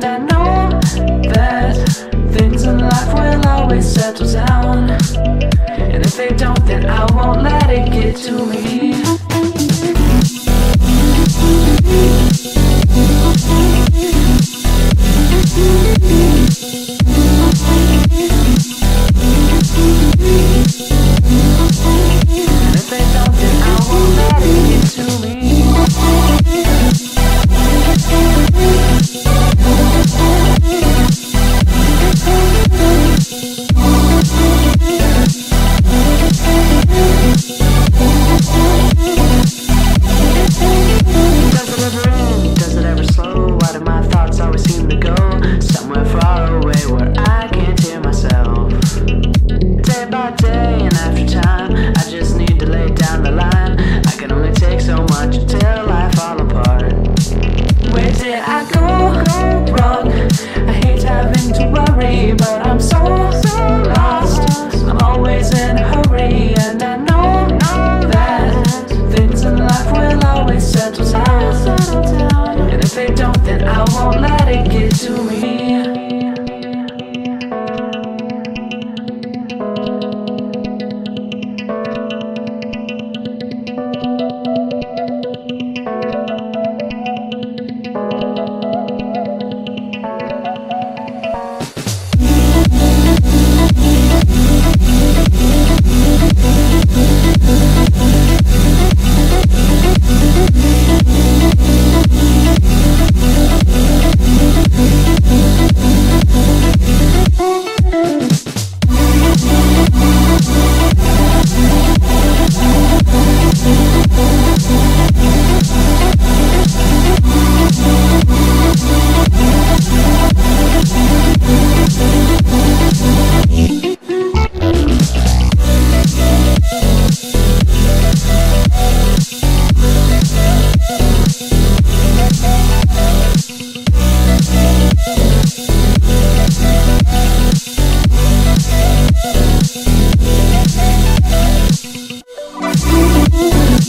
And I know that things in life will always settle down. And if they don't, then I won't let it get to me. on the line. Mm-hmm.